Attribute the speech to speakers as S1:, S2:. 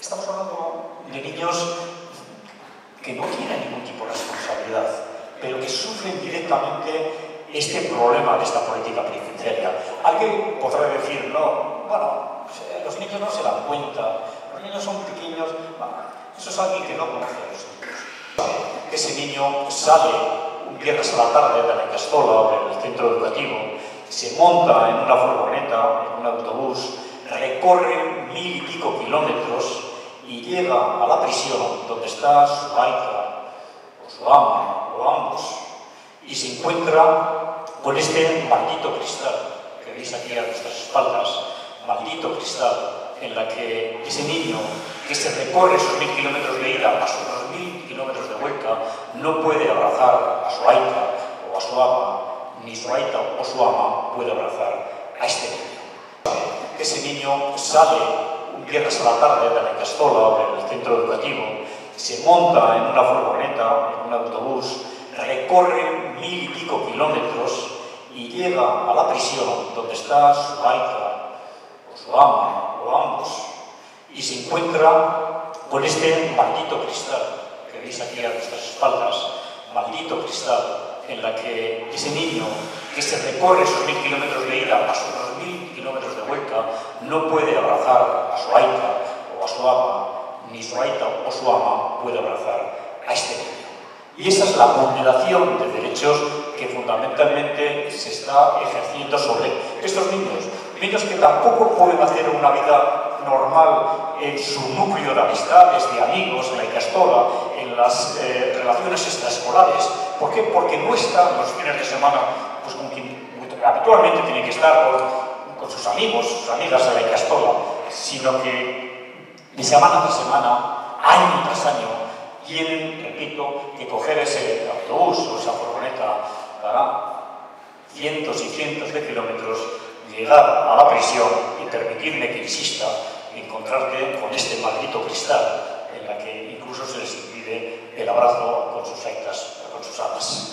S1: Estamos hablando de niños que no tienen ningún tipo de responsabilidad, pero que sufren directamente este problema de esta política penitenciaria. Alguien podrá decir, no, bueno, los niños no se dan cuenta, los niños son pequeños, eso es alguien que no conoce a los niños. Ese niño sale un viernes a la tarde de la Castola o del centro educativo, se monta en una furgoneta, en un autobús, recorre mil y pico kilómetros y llega a la prisión donde está su gaita, o su ama, o ambos, y se encuentra con este maldito cristal que veis aquí a nuestras espaldas, maldito cristal, en la que ese niño que se recorre esos mil kilómetros de ida a sus mil kilómetros de vuelta no puede abrazar a su aita o a su ama, ni su aita o su ama puede abrazar a este niño. Ese niño sale viernes a la tarde de la Castola del centro educativo, se monta en una furgoneta, en un autobús, recorre mil y pico kilómetros y llega a la prisión donde está su aita o su ama o ambos y se encuentra con este maldito cristal que veis aquí a nuestras espaldas, maldito cristal en la que ese niño que se recorre esos mil kilómetros de ida a sus mil no puede abrazar a su aita o a su ama, ni su aita o su ama puede abrazar a este niño. Y esa es la vulneración de derechos que fundamentalmente se está ejerciendo sobre estos niños. Niños que tampoco pueden hacer una vida normal en su núcleo de amistades, de amigos, en la Icastola, en las eh, relaciones extraescolares. ¿Por qué? Porque no están los fines de semana pues, con quien habitualmente tienen que estar con sus amigos, sus amigas de la Icastola, sino que de semana tras semana, año tras año, tienen, repito, que coger ese autobús o esa furgoneta para cientos y cientos de kilómetros, llegar a la prisión y permitirme que insista, encontrarte con este maldito cristal en la que incluso se les impide el abrazo con sus aitas, con sus amas.